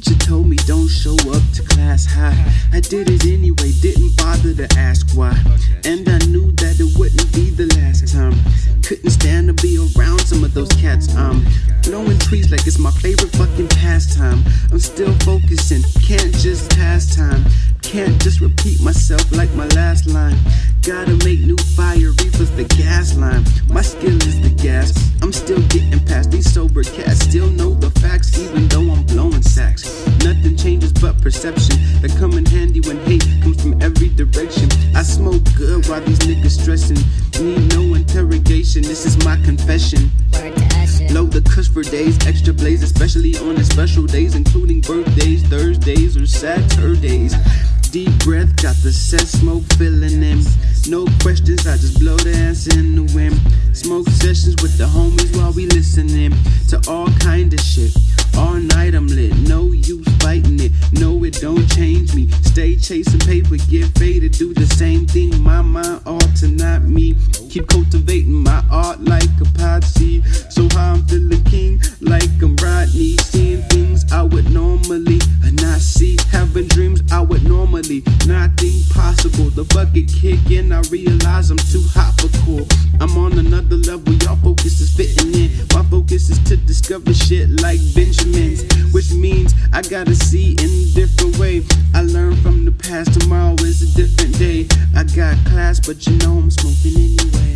teacher told me don't show up to class high. I did it anyway, didn't bother to ask why. And I knew that it wouldn't be the last time. Couldn't stand to be around some of those cats. I'm blowing trees like it's my favorite fucking pastime. I'm still focusing, can't just pass time. Can't just repeat myself like my last line. Gotta make new fire reefers the gas line. My skill is the gas. I'm still getting past these sober cats. Still know perception. That come in handy when hate comes from every direction. I smoke good while these niggas stressing. Need no interrogation. This is my confession. Load the cuss for days, extra blaze, especially on the special days, including birthdays, Thursdays, or Saturdays. Deep breath, got the set smoke filling in. No questions, I just blow the ass in the wind. Smoke sessions with the homies while we listening to all Stay chasing paper, get faded, do the same thing. My mind ought to not me. Keep cultivating my art like a seed. So how I'm feeling king, like I'm Rodney. Seeing things I would normally not see. Having dreams I would normally not think possible. The bucket kick in, I realize I'm too hot for cool. I'm on another level, y'all focus is fitting in. My focus is to discover shit like Benjamin's, which means I gotta see in a different way. The past, tomorrow is a different day. I got class, but you know I'm smoking anyway.